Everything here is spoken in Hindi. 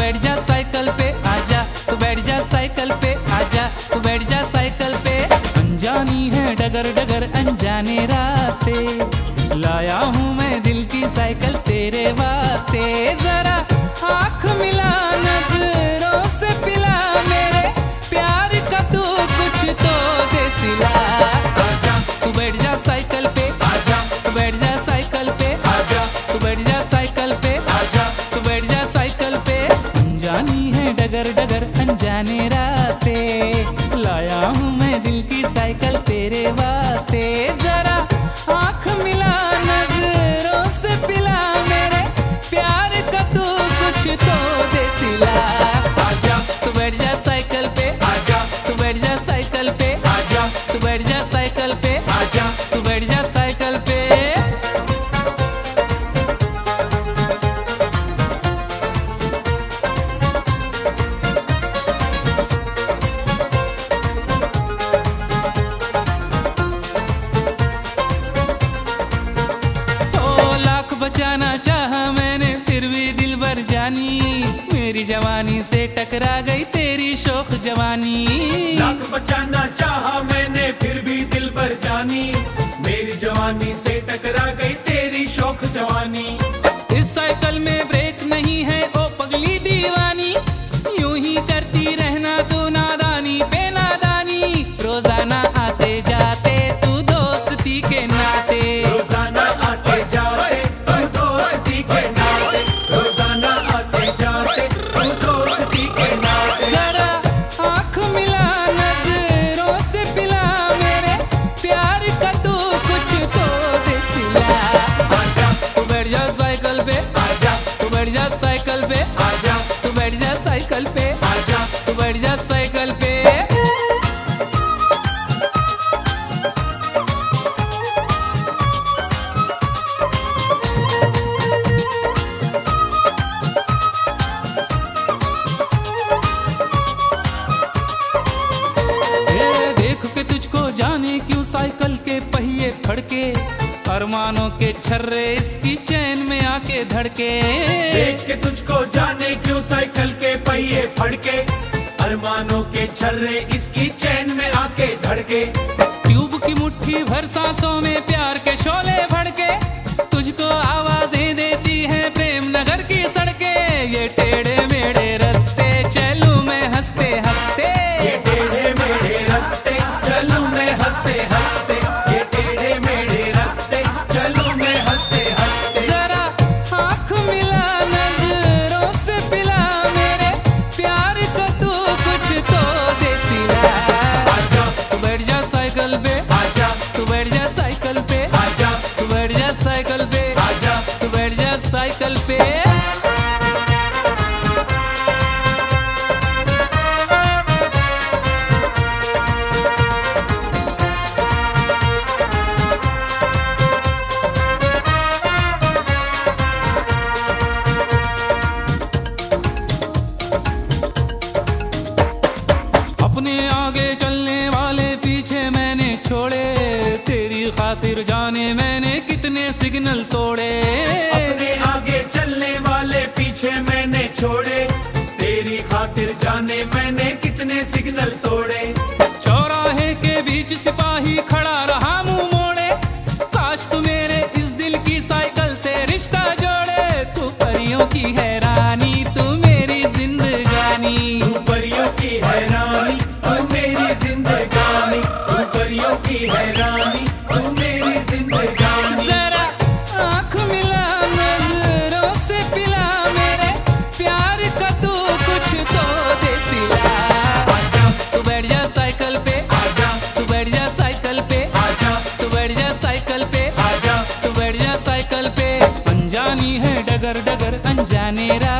बैठ जा साइकिल पे आजा तू बैठ जा साइकिल पे आजा तू बैठ जा साइकिल पे। अनजानी है डगर डगर, अनजाने रास्ते। लाया हूँ अनजाने रास्ते। लाया हूँ मैं दिल की साइकिल तेरे वास्ते। टकरा गई तेरी शोख जवानी। लाख बचाना चाहा मैंने फिर भी दिल पर जानी। मेरी जवानी से टकरा गई तेरी शोख जवानी। इस साइकिल में साइकिल पे। आजा। तू बैठ जा साइकिल पे। आजा। तू बैठ जा साइकिल पे। देख के तुझको जाने क्यों साइकिल के पहिए खड़के अरमानों के छर्रे इसकी चैन में आके धड़के। देख के तुझको जाने क्यों साइकिल के पहिए फड़के? अरमानों के छर्रे इसकी चैन में आके धड़के। ट्यूब की मुट्ठी भर सांसों में साइकिल पे। अपने आगे चलने वाले पीछे मैंने छोड़े, तेरी खातिर जाने मैंने कितने सिग्नल तोड़े। छोड़े। तेरी खातिर जाने मैंने कितने सिग्नल तोड़े। चौराहे के बीच सिपाही खड़ा रहा मुँह मोड़े। काश तू मेरे इस दिल की साइकिल से रिश्ता जोड़े। तू परियों की है रानी तू मेरी जिंदगानी। तू परियों की हैरानी, तू मेरी जिंदगानी। तू परियों की हैरानी। जाने रा